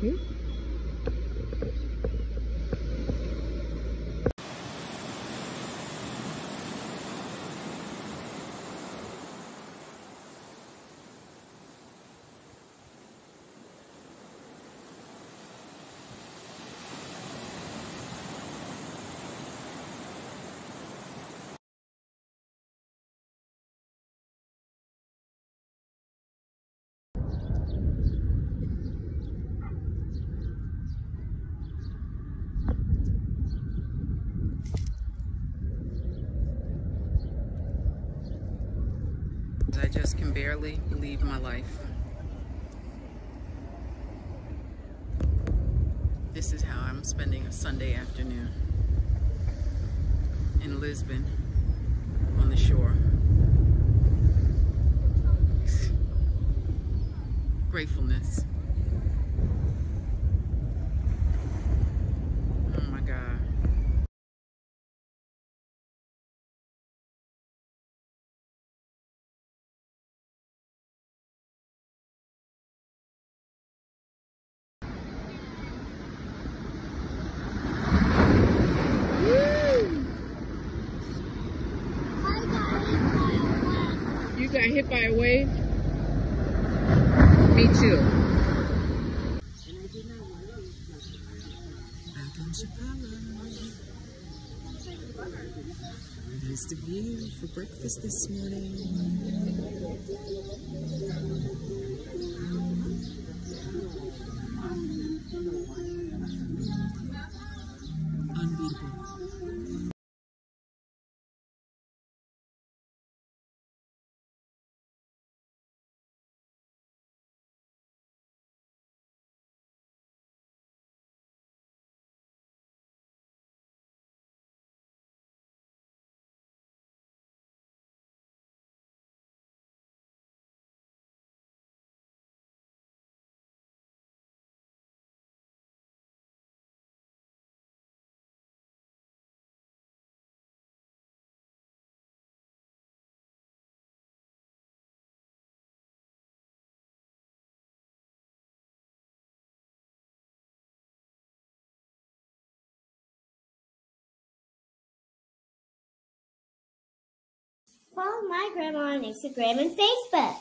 嗯。I just can barely believe my life. This is how I'm spending a Sunday afternoon in Lisbon on the shore. Gratefulness. You got hit by a wave? Me too. Back in Chapala. There's the view for breakfast this morning. Unbeatable. Follow my grandma on Instagram and Facebook.